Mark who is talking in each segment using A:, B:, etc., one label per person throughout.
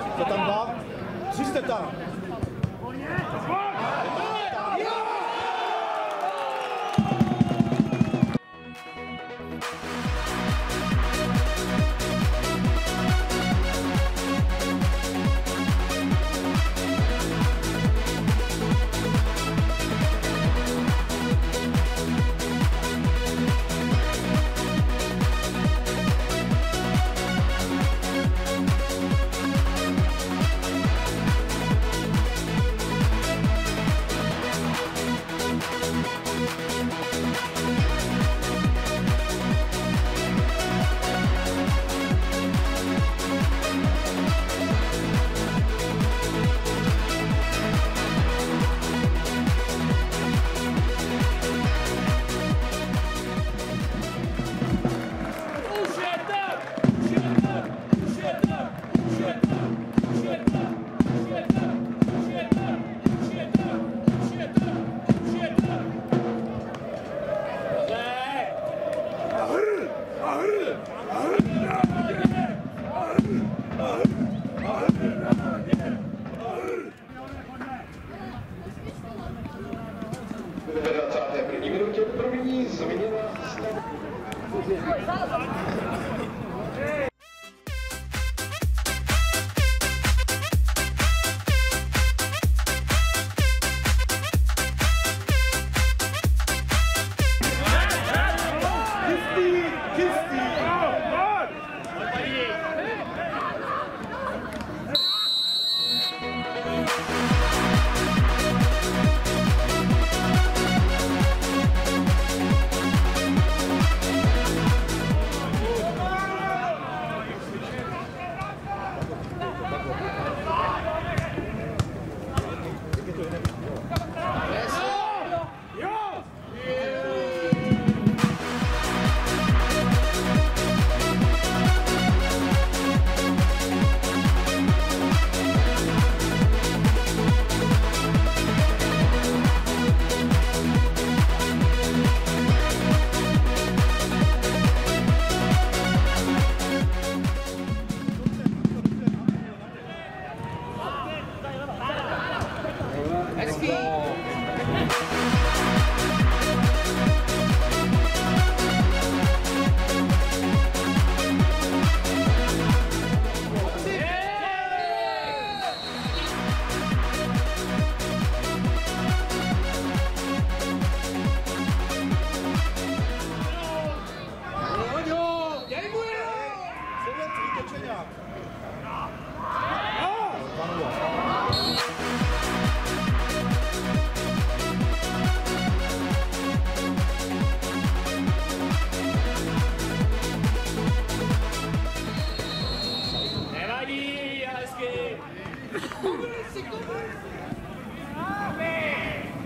A: Ça t'en va
B: Juste temps.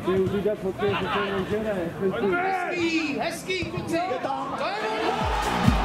C: Chci už udělat fotky, že to nežene.
D: Hezký, hezký, kluci.
B: Je tam.
D: To je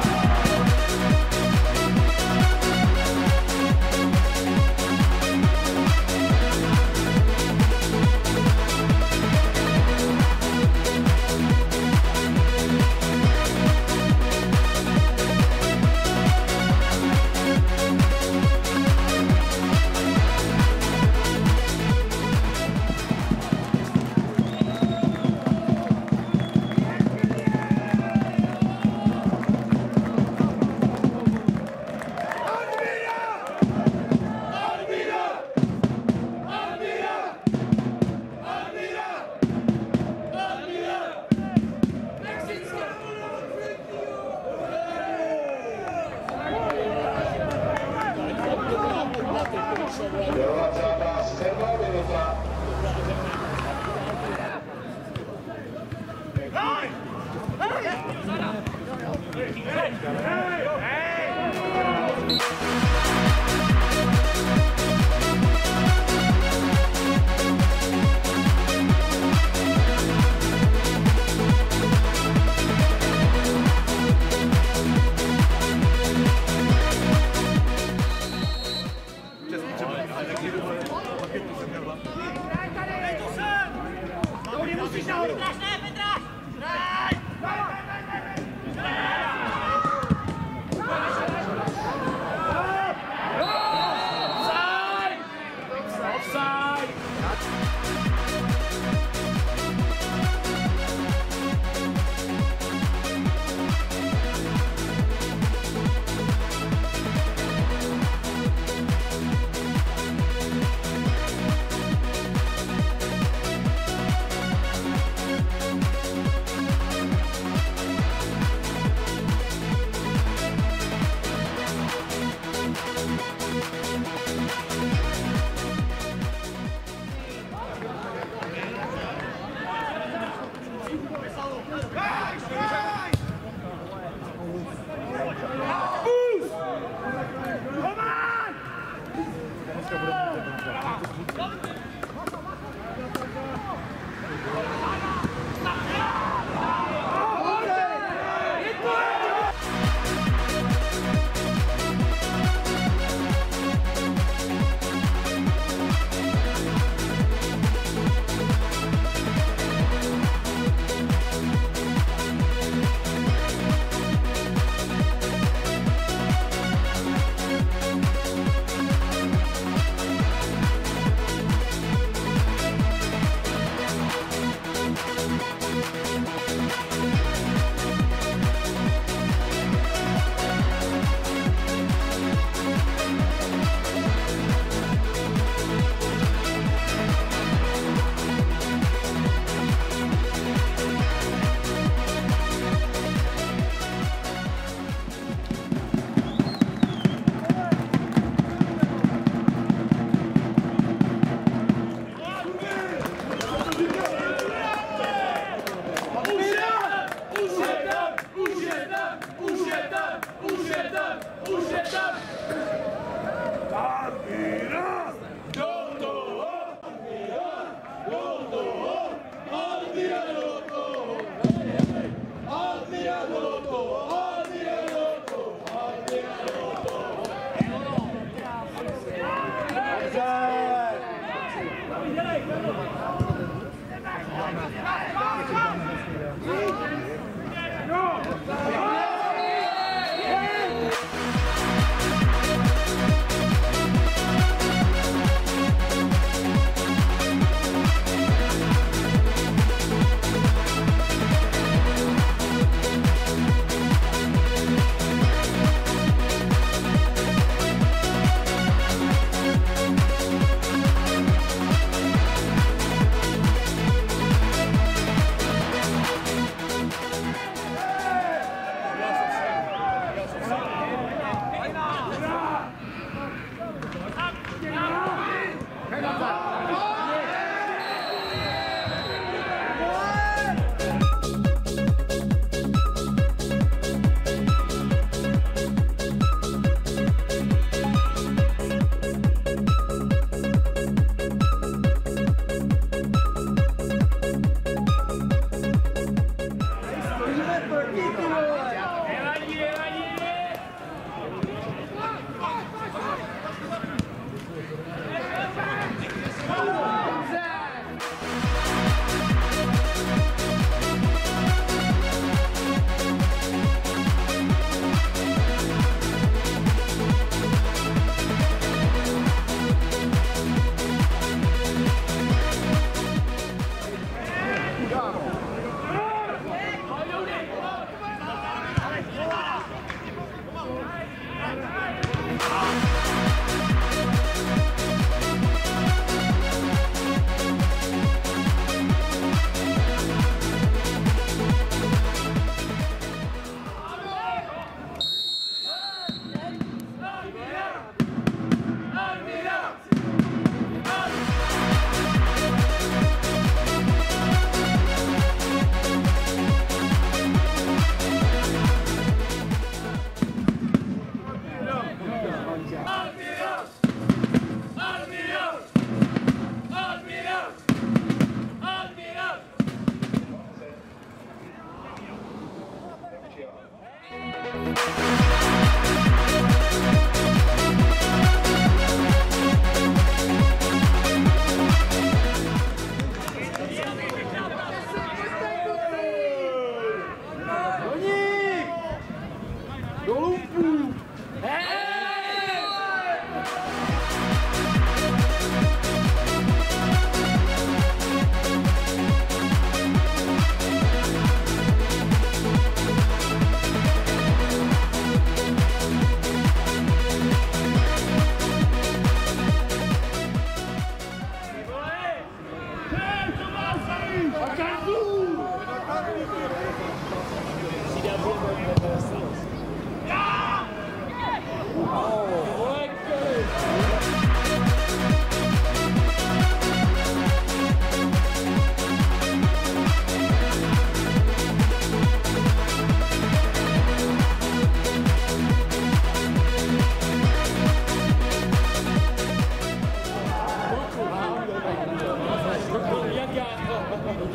A: Obrigado.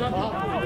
A: はい。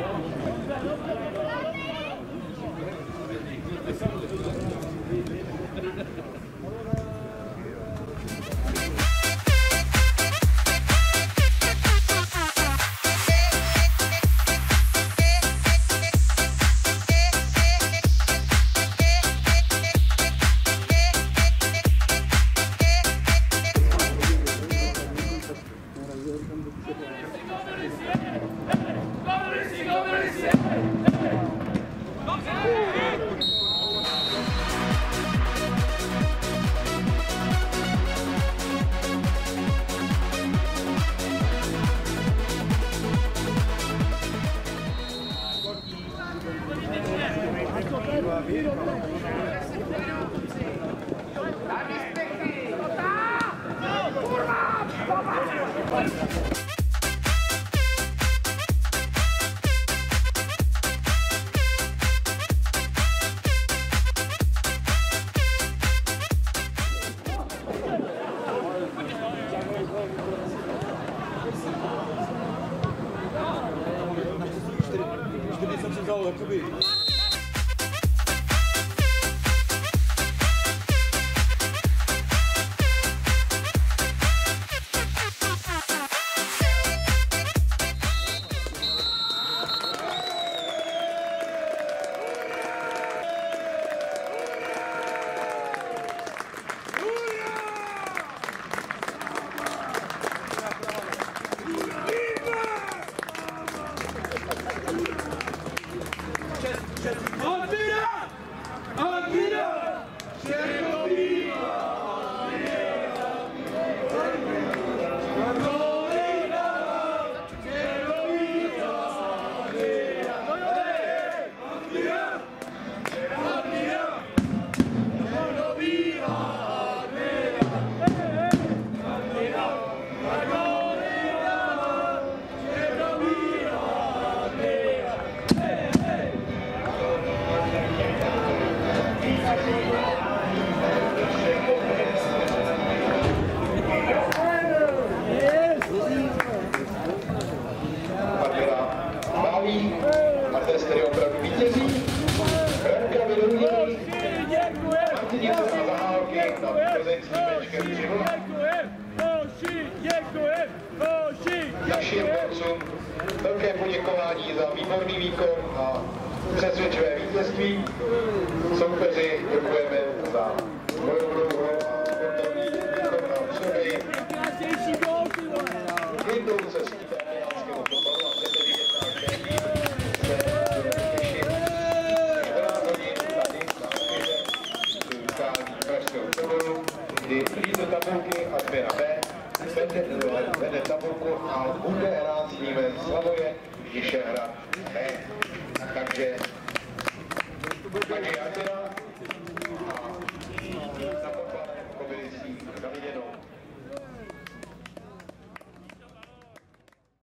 A: Akı Bey.